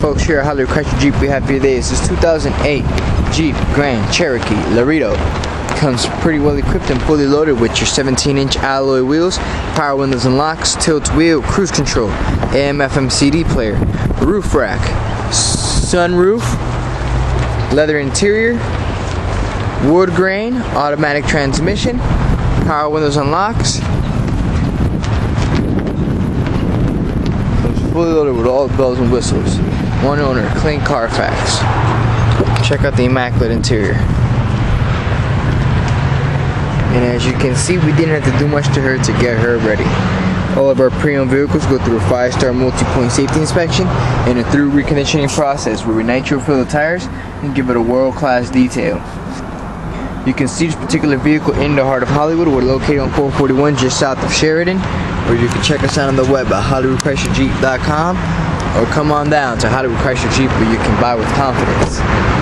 Folks here at Hollywood Chrysler Jeep, we have here today is this 2008 Jeep Grand Cherokee Laredo. Comes pretty well equipped and fully loaded with your 17 inch alloy wheels, power windows and locks, tilt wheel, cruise control, AM FM CD player, roof rack, sunroof, leather interior, wood grain, automatic transmission, power windows and locks, fully loaded with all the bells and whistles. One owner, clean Carfax. Check out the immaculate interior. And as you can see, we didn't have to do much to her to get her ready. All of our pre-owned vehicles go through a five-star multi-point safety inspection and a through reconditioning process where we nitro fill the tires and give it a world-class detail. You can see this particular vehicle in the heart of Hollywood. We're located on 441 just south of Sheridan. Or you can check us out on the web at HollywoodChryslerJeep.com or come on down to Hollywood Chrysler Jeep where you can buy with confidence.